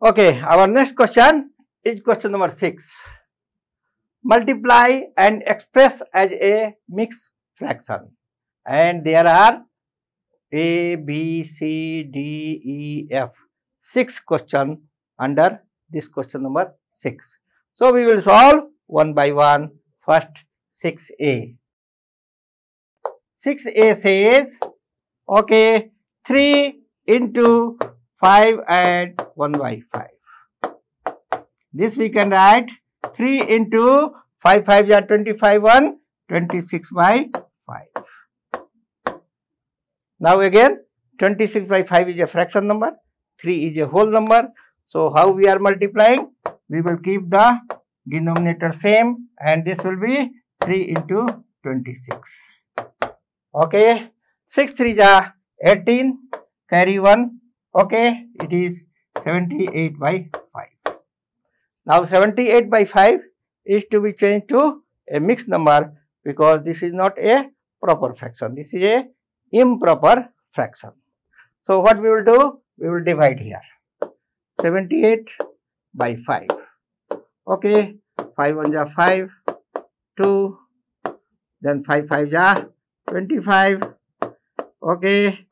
Okay, our next question is question number 6. Multiply and express as a mixed fraction and there are A, B, C, D, E, F, 6 question under this question number 6. So, we will solve one by one. First 6A. 6A says, okay, 3 into 5 and 1 by 5. This we can write 3 into 5 5 are 25 1 26 by 5. Now again 26 by 5 is a fraction number, 3 is a whole number. So how we are multiplying? We will keep the denominator same and this will be 3 into 26. Okay, 6 3 are 18, carry 1, okay, it is 78 by 5. Now 78 by 5 is to be changed to a mixed number because this is not a proper fraction, this is a improper fraction. So what we will do? We will divide here. 78 by 5. Okay, 5 1 ja 5, 2, then 5 5 ja 25. Okay,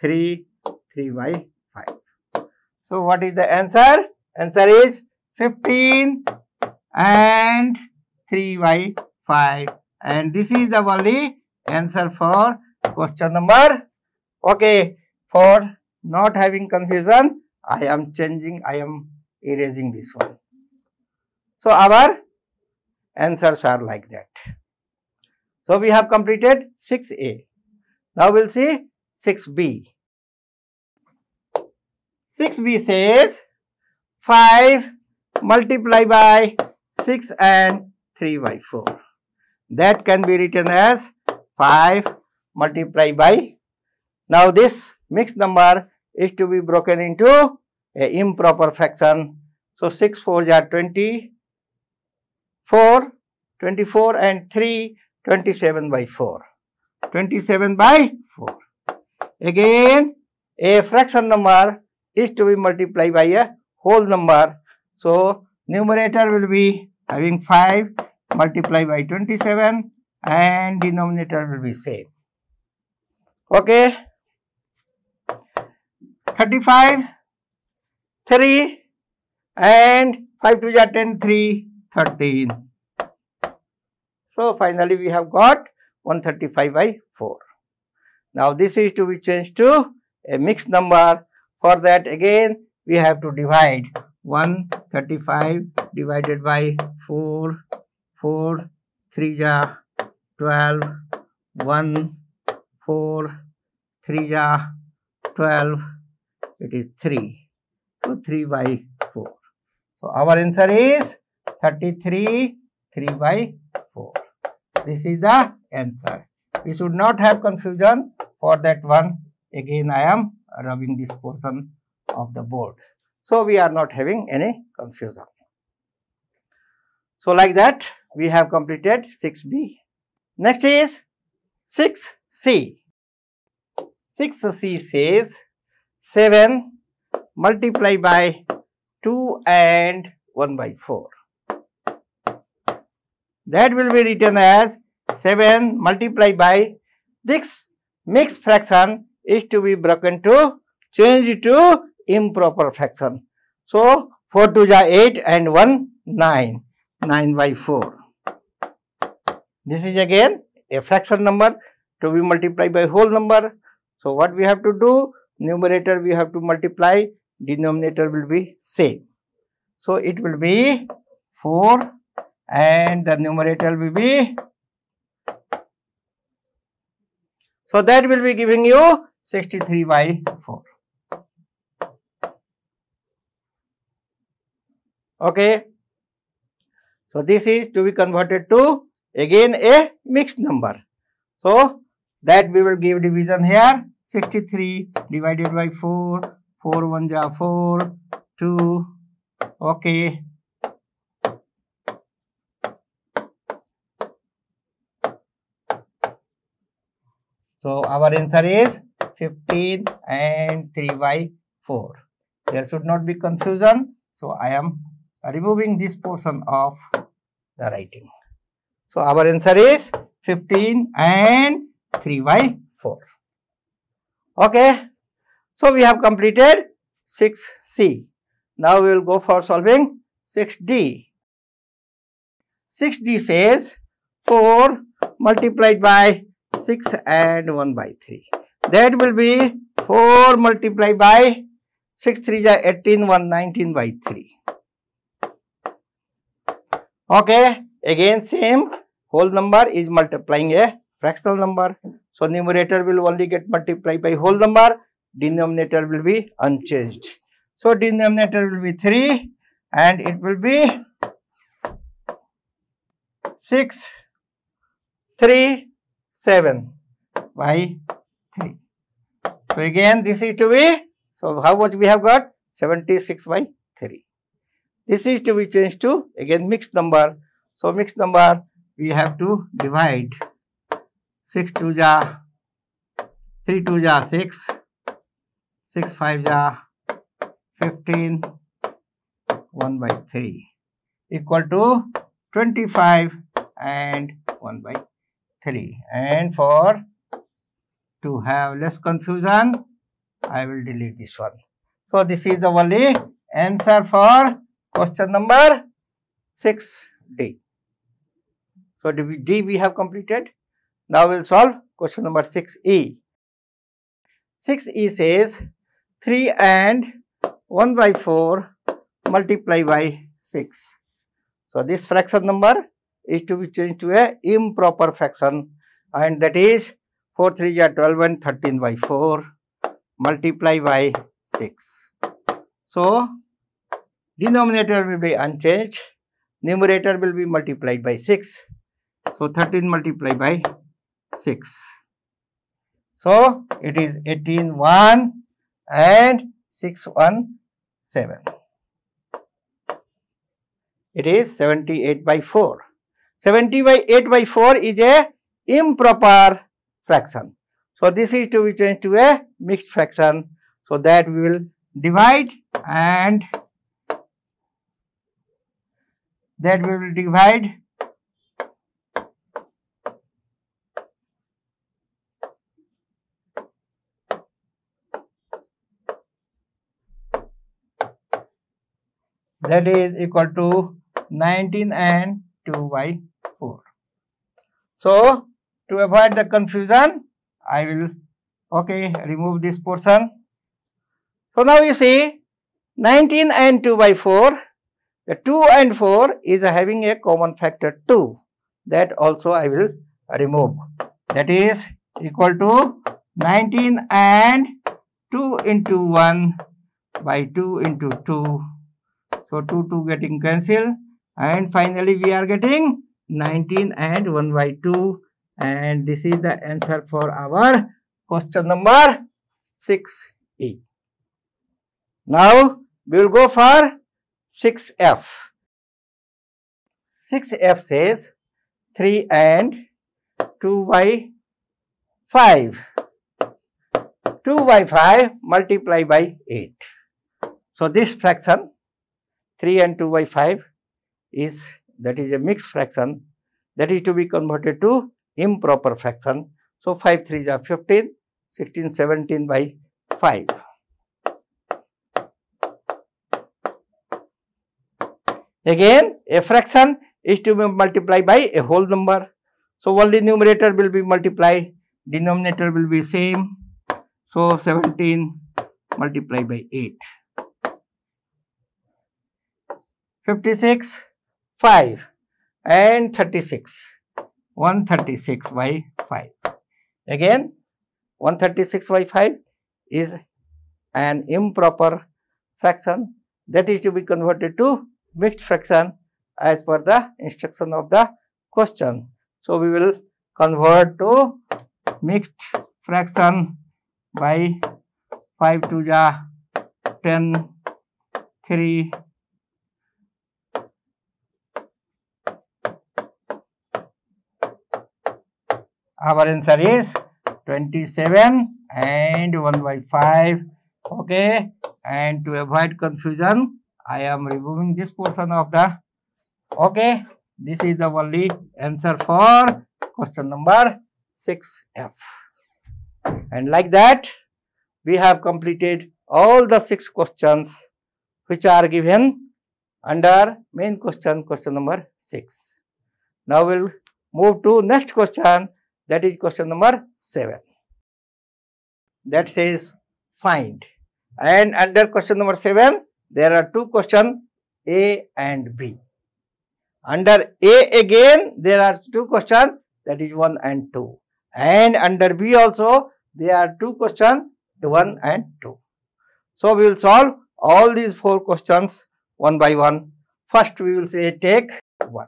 3, 3 by 5. So what is the answer? Answer is 15 and 3 by 5 and this is the only answer for question number. Okay for not having confusion i am changing i am erasing this one. So our answers are like that. So we have completed 6a now we'll see 6b 6b says 5 multiply by 6 and 3 by 4. That can be written as 5 multiply by. Now this mixed number is to be broken into a improper fraction. So 6 4 are 20, 4, 24 and 3, 27 by 4. 27 by 4. Again a fraction number is to be multiplied by a whole number. So numerator will be having 5 multiplied by 27 and denominator will be same. Okay. 35, 3 and 5 to the 10, 3, 13. So finally we have got 135 by 4. Now this is to be changed to a mixed number. For that again we have to divide 135 divided by 4, 4, 3 ja 12, 1, 4, 3 ja 12, it is 3. So 3 by 4. So our answer is 33, 3 by 4. This is the answer. We should not have confusion for that one. Again I am rubbing this portion of the board. So, we are not having any confusion. So, like that we have completed 6b. Next is 6c. 6c says 7 multiply by 2 and 1 by 4. That will be written as 7 multiply by this mixed fraction is to be broken to change to improper fraction. So, 4 to the 8 and 1 9, 9 by 4. This is again a fraction number to be multiplied by whole number. So, what we have to do? Numerator we have to multiply, denominator will be same. So, it will be 4 and the numerator will be so that will be giving you 63 by 4. Okay. So, this is to be converted to again a mixed number. So, that we will give division here 63 divided by 4, 4 1 ja 4, 2, okay. So, our answer is 15 and 3 by 4. there should not be confusion. So I am removing this portion of the writing. So our answer is 15 and 3 by 4. Okay. So we have completed 6C. Now we will go for solving 6D. 6D says 4 multiplied by 6 and 1 by 3. That will be 4 multiplied by 6 3 is 18 1 19 by 3. Okay, again same whole number is multiplying a fractional number. So numerator will only get multiplied by whole number, denominator will be unchanged. So denominator will be 3 and it will be 6, 3, 7 by 3. So again this is to be, so how much we have got? 76 by 3. This is to be changed to again mixed number. So mixed number we have to divide 6 2 ja 3 2 ja 6 6 5 ja 15 1 by 3 equal to 25 and 1 by 3 and for to have less confusion I will delete this one. So this is the only answer for question number 6D. So D we have completed. Now we will solve question number 6E. 6E says 3 and 1 by 4 multiply by 6. So this fraction number is to be changed to a improper fraction and that is 4 3 are 12 and 13 by 4 multiply by 6. So denominator will be unchanged, numerator will be multiplied by 6. So 13 multiplied by 6. So it is 18 1 and 6 1 7. It is 78 by 4. 70 by 8 by 4 is a improper fraction. So this is to be changed to a mixed fraction. So that we will divide and that we will divide that is equal to 19 and 2 by 4. So, to avoid the confusion, I will, okay, remove this portion. So, now you see 19 and 2 by 4, the 2 and 4 is having a common factor 2. That also I will remove. That is equal to 19 and 2 into 1 by 2 into 2 so 2, 2 getting cancelled and finally we are getting 19 and 1 by 2 and this is the answer for our question number 6E. Now we will go for 6F. 6F says 3 and 2 by 5. 2 by 5 multiply by 8. So this fraction 3 and 2 by 5 is that is a mixed fraction that is to be converted to improper fraction. So 5 3 are 15, 16, 17 by 5. Again a fraction is to be multiplied by a whole number. So only numerator will be multiplied, denominator will be same. So 17 multiplied by 8. 56, 5 and 36. 136 by 5. Again, 136 by 5 is an improper fraction that is to be converted to mixed fraction as per the instruction of the question. So, we will convert to mixed fraction by 5 to the 10, 3, Our answer is 27 and 1 by 5 Okay. And to avoid confusion, I am removing this portion of the, okay. This is the only answer for question number 6F. And like that, we have completed all the six questions which are given under main question, question number 6. Now we'll move to next question that is question number 7. That says find. And under question number 7, there are two questions A and B. Under A again, there are two questions that is 1 and 2. And under B also, there are two questions 1 and 2. So, we will solve all these four questions one by one. First, we will say take 1.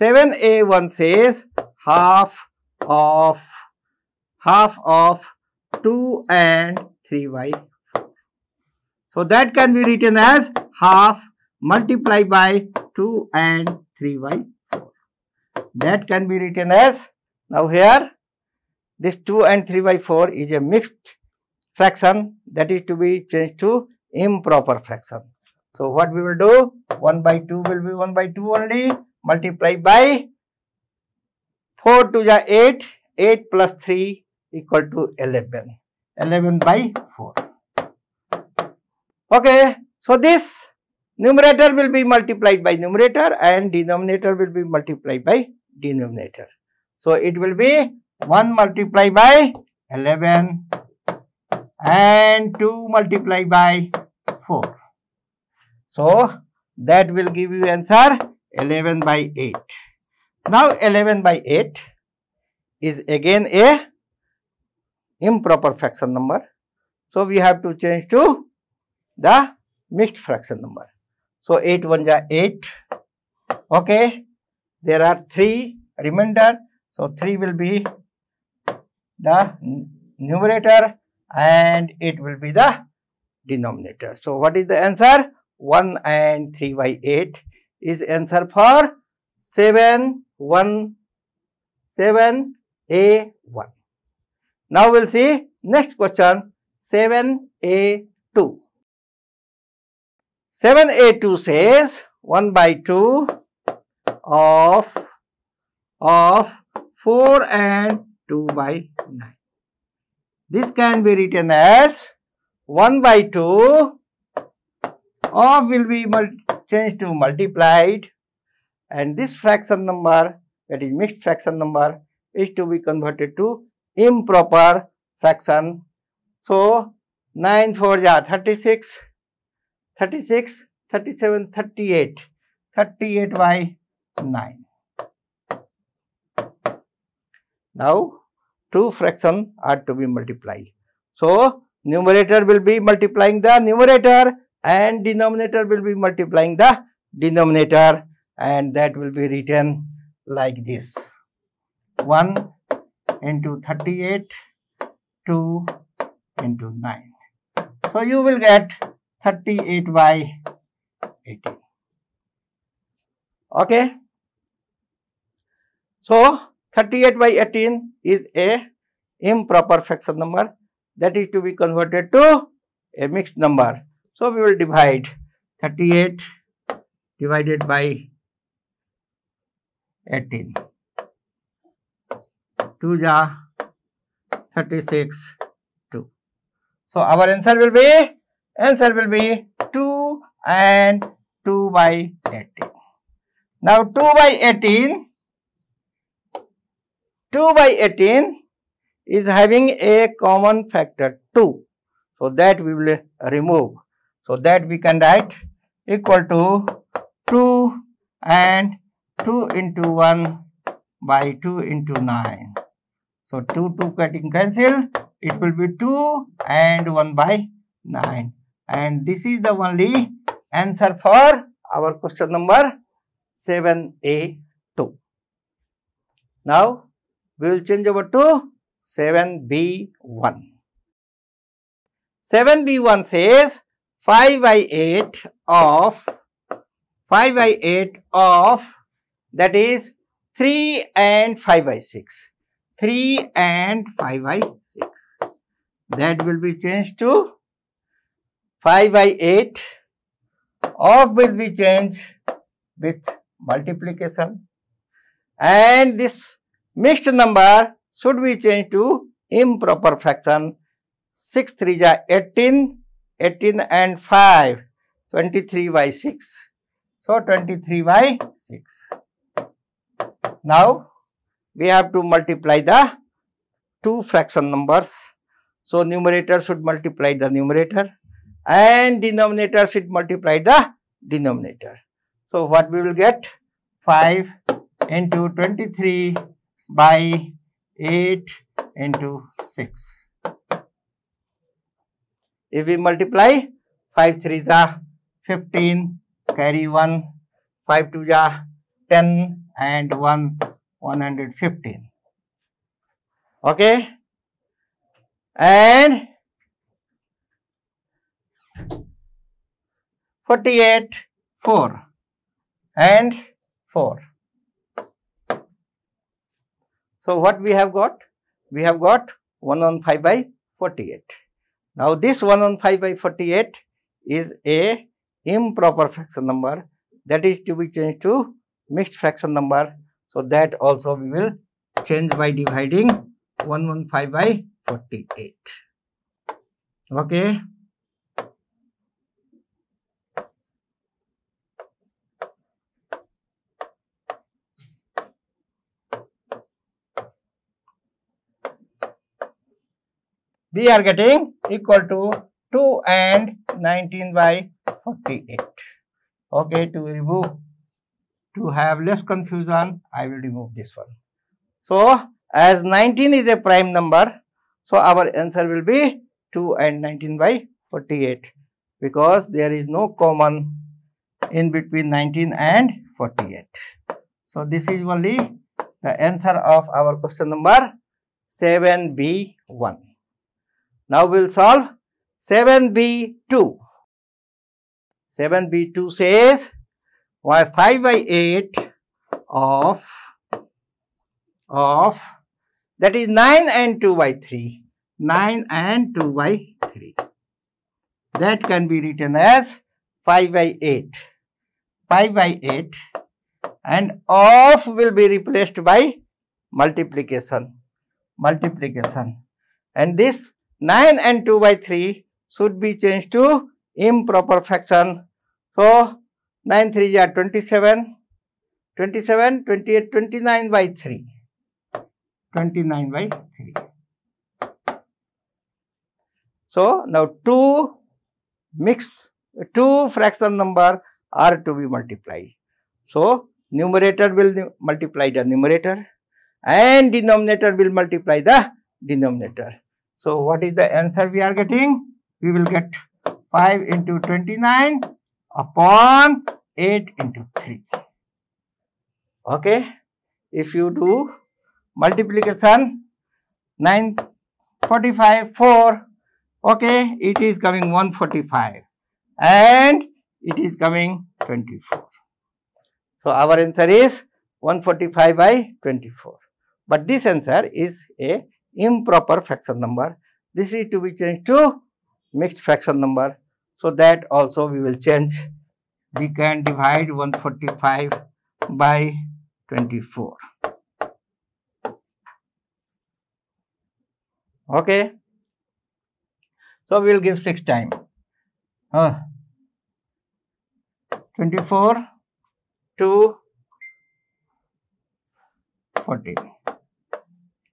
7a1 says half of half of 2 and 3y. So, that can be written as half multiplied by 2 and 3y. That can be written as now here this 2 and 3 by 4 is a mixed fraction that is to be changed to improper fraction. So, what we will do 1 by 2 will be 1 by 2 only multiplied by 4 to the 8 8 plus 3 equal to 11 11 by 4. Okay, so this numerator will be multiplied by numerator and denominator will be multiplied by denominator. So, it will be 1 multiplied by 11 and 2 multiplied by 4. So, that will give you answer 11 by 8. Now, 11 by 8 is again a improper fraction number. So, we have to change to the mixed fraction number. So, 8 1 ja 8. Okay. There are 3 remainder. So, 3 will be the numerator and it will be the denominator. So, what is the answer? 1 and 3 by 8 is answer for 7 1 7 a 1. Now, we will see next question 7 a 2. 7 a 2 says 1 by 2 of of 4 and 2 by 9. This can be written as 1 by 2 of will be changed to multiplied and this fraction number that is mixed fraction number is to be converted to improper fraction. So, 9 4 ja 36, 36, 37, 38, 38 by 9. Now, two fractions are to be multiplied. So, numerator will be multiplying the numerator and denominator will be multiplying the denominator and that will be written like this. 1 into 38 2 into 9 so you will get 38 by 18 okay? So 38 by 18 is a improper fraction number. That is to be converted to a mixed number. So, we will divide 38 divided by 18. 2 ja 36 2. So, our answer will be answer will be 2 and 2 by 18. Now, 2 by 18 2 by 18 is having a common factor 2. So, that we will remove. So, that we can write equal to 2 and 2 into 1 by 2 into 9. So, 2 2 getting cancel it will be 2 and 1 by 9 and this is the only answer for our question number 7a2. Now, we will change over to 7b1. 7b1 says 5 by 8 of 5 by 8 of that is 3 and 5 by 6. 3 and 5 by 6. That will be changed to 5 by 8 of will be changed with multiplication. And this mixed number should be changed to improper fraction. 6 3 ja 18 18 and 5 23 by 6 so 23 by 6 now we have to multiply the two fraction numbers so numerator should multiply the numerator and denominator should multiply the denominator. So what we will get? 5 into 23 by 8 into 6. If we multiply 5 3 is 15, carry 1, 5 2 is 10 and 1 115. Okay. And 48, 4 and 4. So what we have got? We have got 1 on 5 by 48. Now this 1 on 5 by 48 is a improper fraction number that is to be changed to mixed fraction number. So that also we will change by dividing 115 by 48. Okay. we are getting equal to 2 and 19 by 48. Okay, to remove, to have less confusion, I will remove this one. So, as 19 is a prime number, so our answer will be 2 and 19 by 48 because there is no common in between 19 and 48. So, this is only the answer of our question number 7B1. Now we will solve 7b2. 7b2 says why 5 by 8 of of that is 9 and 2 by 3. 9 and 2 by 3. That can be written as 5 by 8. 5 by 8 and of will be replaced by multiplication. Multiplication. And this 9 and 2 by 3 should be changed to improper fraction. So, 9 3 are 27, 27, 28, 29 by 3. 29 by 3. So, now 2 mix, 2 fraction number are to be multiplied. So, numerator will multiply the numerator and denominator will multiply the denominator. So, what is the answer we are getting? We will get 5 into 29 upon 8 into 3. Okay. If you do multiplication 9 45 4 okay it is coming 145 and it is coming 24 so our answer is 145 by 24 but this answer is a improper fraction number. This is to be changed to mixed fraction number. So that also we will change. We can divide 145 by 24. Okay. So we will give 6 time. Uh, 24 to 40.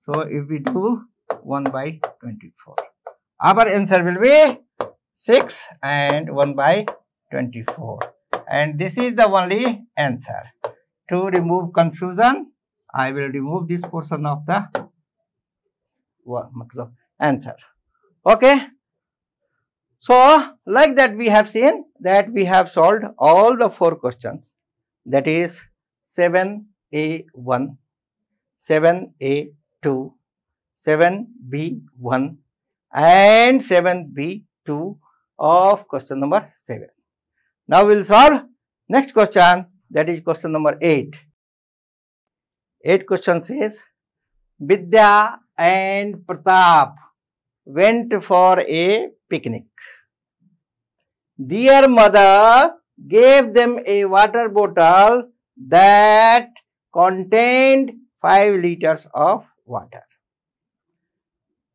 So, if we do 1 by 24, our answer will be 6 and 1 by 24 and this is the only answer. To remove confusion, I will remove this portion of the answer. Okay. So, like that we have seen that we have solved all the four questions that is 7A1, 7A 2, 7b1 and 7b2 of question number 7. Now we will solve next question that is question number 8. 8 question says Vidya and Pratap went for a picnic. their mother gave them a water bottle that contained 5 liters of water.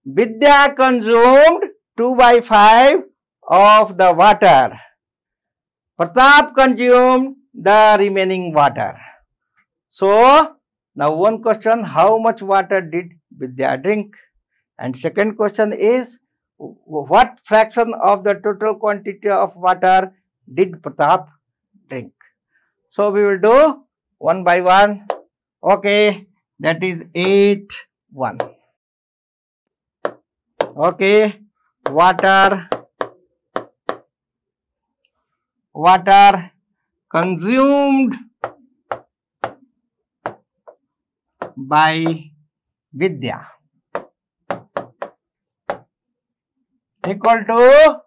Vidya consumed 2 by 5 of the water. Pratap consumed the remaining water. So, now one question, how much water did Vidya drink? And second question is, what fraction of the total quantity of water did Pratap drink? So, we will do one by one. Okay, that is 8, 1. Okay, water, water consumed by Vidya equal to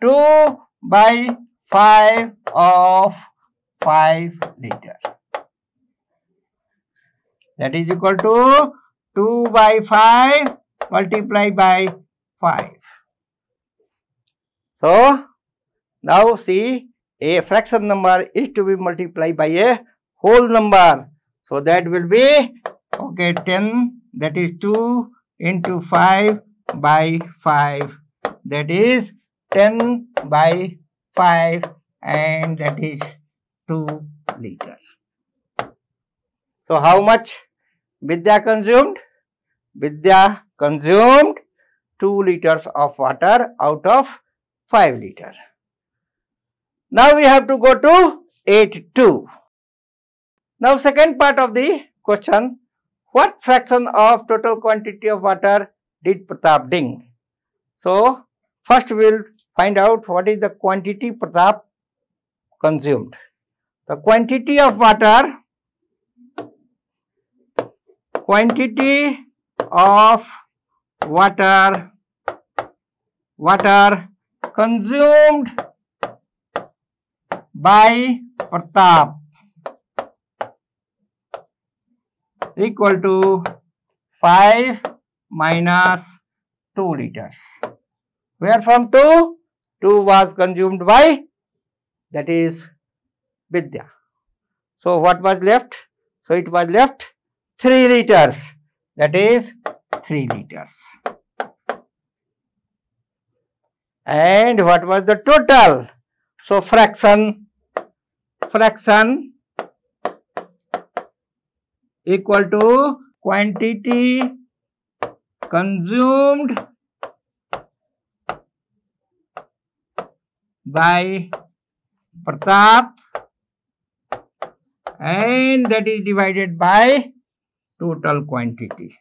2 by 5 of 5 liter. That is equal to 2 by 5 multiplied by 5. So, now see a fraction number is to be multiplied by a whole number. So, that will be okay 10 that is 2 into 5 by 5 that is 10 by 5 and that is 2 liter. So, how much Vidya consumed? Vidya consumed 2 liters of water out of 5 liter. Now, we have to go to 82. Now, second part of the question, what fraction of total quantity of water did Pratap drink? So, first we will find out what is the quantity Pratap consumed. The quantity of water, quantity of water, water consumed by Pratap equal to 5 minus 2 liters. Where from 2? 2 was consumed by that is Vidya. So, what was left? So, it was left 3 liters that is 3 liters. And what was the total? So, fraction, fraction equal to quantity consumed by Pratap and that is divided by total quantity.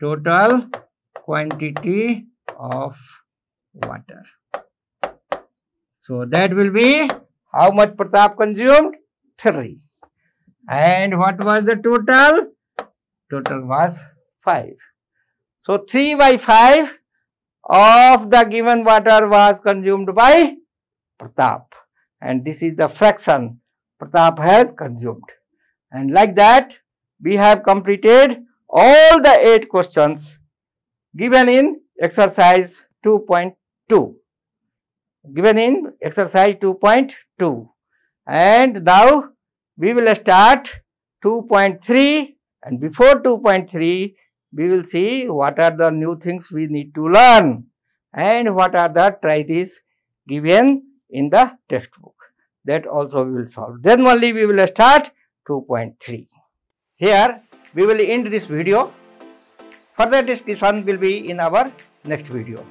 Total quantity of water. So that will be how much Pratap consumed? 3. And what was the total? Total was 5. So 3 by 5 of the given water was consumed by Pratap. And this is the fraction Pratap has consumed. And like that, we have completed all the 8 questions given in exercise 2.2 given in exercise 2.2 and now we will start 2.3 and before 2.3 we will see what are the new things we need to learn. And what are the try this given in the textbook. That also we will solve. Then only we will start 2.3 here we will end this video. Further discussion will be in our next video